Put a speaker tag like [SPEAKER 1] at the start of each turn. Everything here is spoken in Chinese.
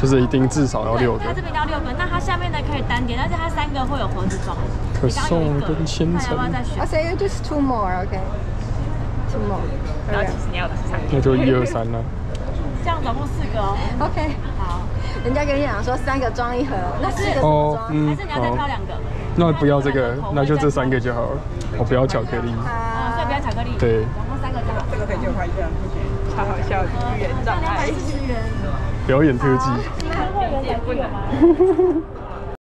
[SPEAKER 1] 就是一定至少要六个
[SPEAKER 2] 它。这边要六个，那它下面的可以单点，但是它三个会有盒子装。
[SPEAKER 1] 可颂跟千层
[SPEAKER 2] 看要不要再选
[SPEAKER 3] I？say just two more, okay? Two more.
[SPEAKER 4] 然后其实你要的是三个。
[SPEAKER 1] 那就一二三啦。
[SPEAKER 2] 这样总共四个哦。
[SPEAKER 3] OK.
[SPEAKER 2] 好，
[SPEAKER 3] 人家跟你讲说三个装一盒，那四个怎么装？，
[SPEAKER 1] 哦嗯
[SPEAKER 2] 还是你要再挑两个？
[SPEAKER 1] 那不要这个，那就这三个就好了。我不要巧克力。
[SPEAKER 2] 啊，所以不要巧克力。
[SPEAKER 1] 对
[SPEAKER 2] 总共三个就好。
[SPEAKER 4] 这个可以借我看一下，超好笑，语言障碍。
[SPEAKER 1] 表演特技。
[SPEAKER 2] 你看会员才会有吗？